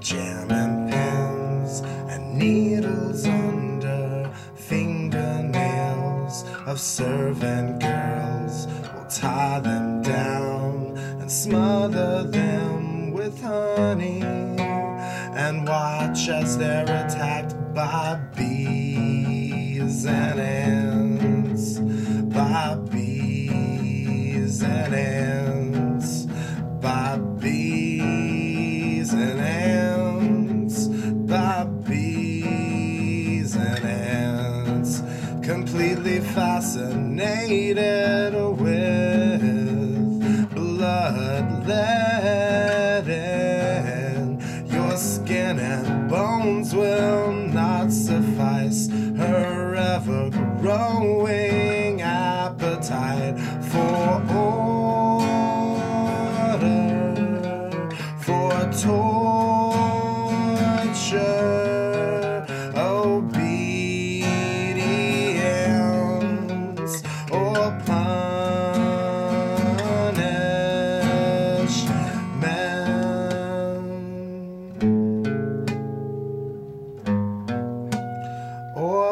Jam and pens and needles under fingernails of servant girls. Will tie them down and smother them with honey and watch as they're attacked by bees and fascinated with bloodletting. Your skin and bones will not suffice her ever growing appetite for order,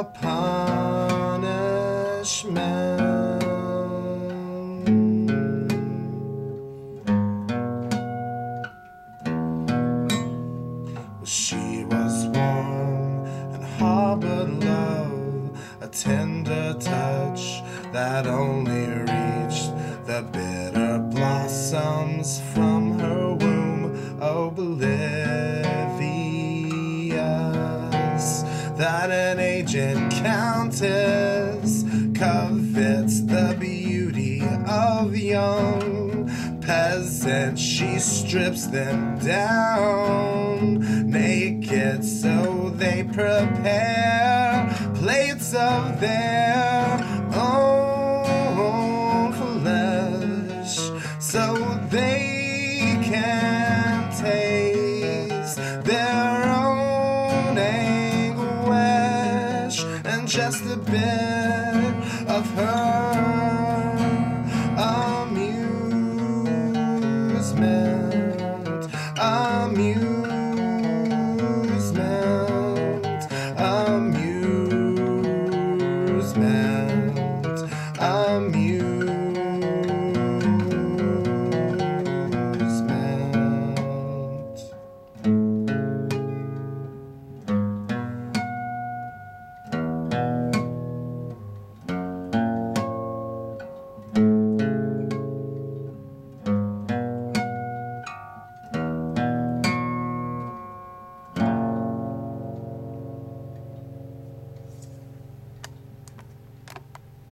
punishment. She was warm and harbored love, a tender touch that only reached the bitter blossoms from countess covets the beauty of young peasants. She strips them down naked, so they prepare plates of their Bit of her amusement. Amusement.